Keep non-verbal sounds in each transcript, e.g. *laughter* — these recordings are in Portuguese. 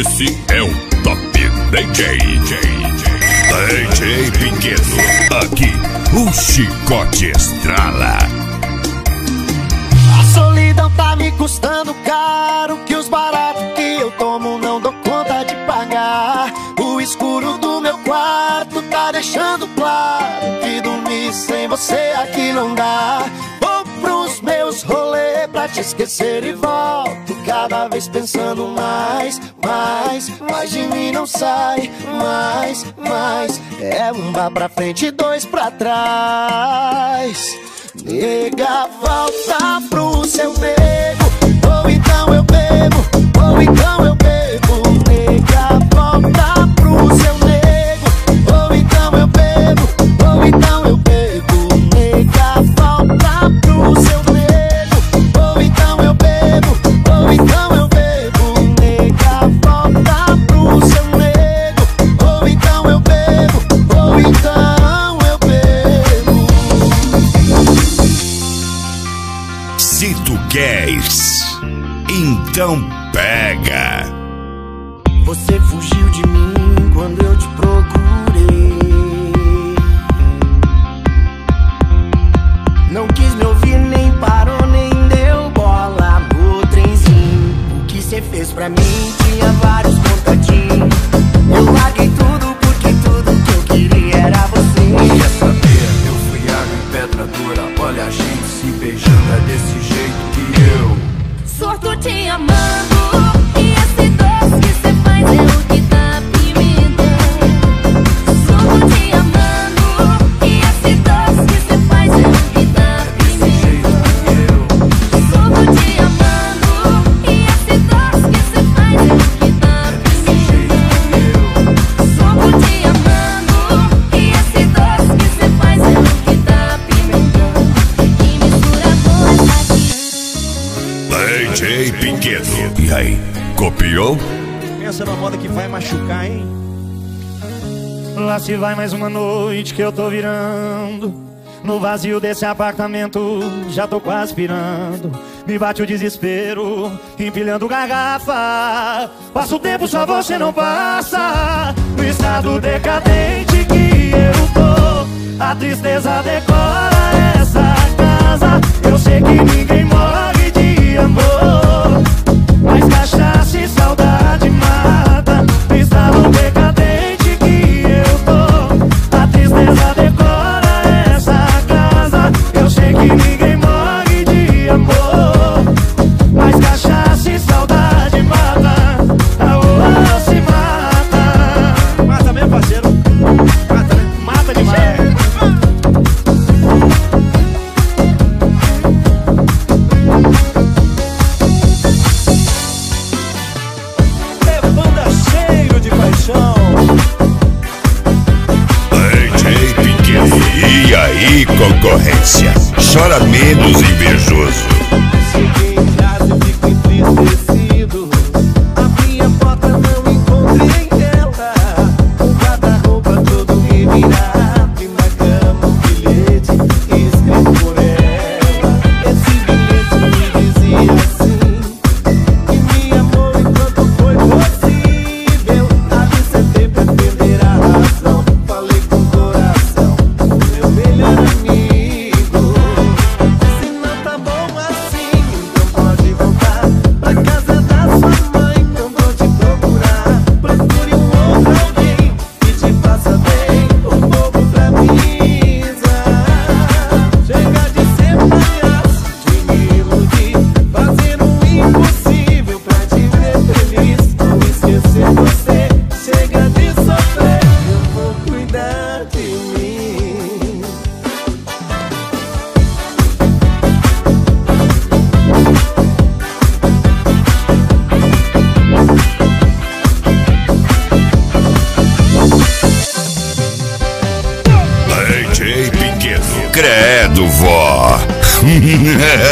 Esse é o Top DJ. DJ Pequeno. Aqui, o chicote estrala. A solidão tá me custando caro. Que os baratos que eu tomo não dou conta de pagar. O escuro do meu quarto tá deixando claro. Que dormir sem você aqui não dá. Vou pros meus rolês pra te esquecer e volto. Cada vez pensando mais, mais, mais de mim não sai. Mais, mais, é um bar pra frente e dois pra trás. Nega, volta pro Se tu queres, então pega. Você fugiu de mim quando eu te procurei. Não quis me ouvir, nem parou, nem deu bola no trenzinho. O que cê fez pra mim tinha vários contatinhos. Eu larguei tudo desse jeito que eu. Surto te amando Pequeno. E aí, copiou? Pensa numa moda que vai machucar, hein? Lá se vai mais uma noite que eu tô virando. No vazio desse apartamento, já tô quase pirando. Me bate o desespero, empilhando garrafa. Passa o tempo, só você não passa. No estado decadente que eu tô, a tristeza decora essa casa. Eu sei que ninguém morre de amor. Concorrência? Chora menos, invejoso. Cheguei em casa e fico entristecido.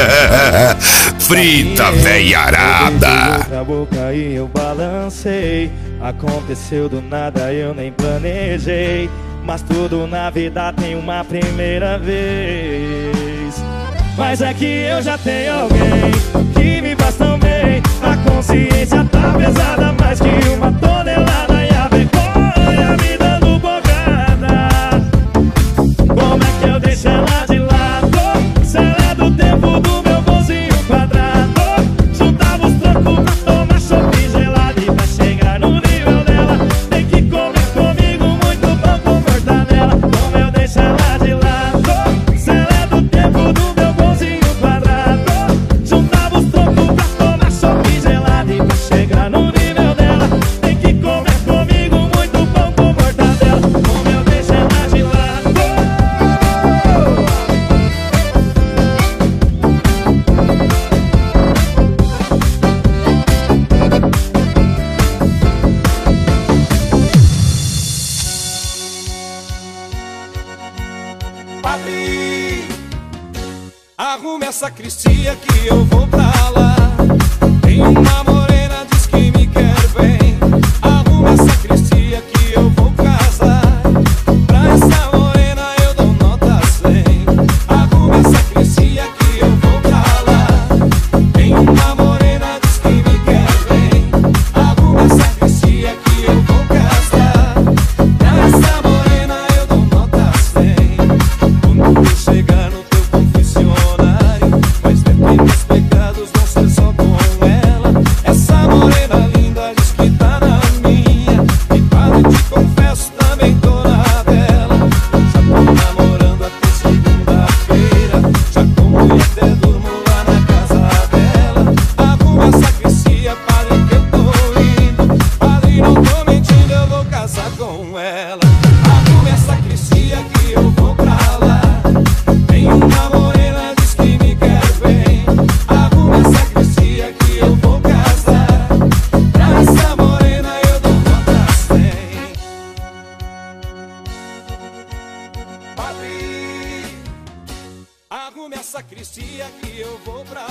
*laughs* Frita veiarada. Na boca e eu balancei. Aconteceu do nada, eu nem planejei. Mas tudo na vida tem uma primeira vez. Mas é que eu já tenho alguém que me faz tão bem. A consciência tá pesada mais que uma padre Arrume essa sacristia que eu vou pra lá. Tem um namorado Anuncia que eu vou pra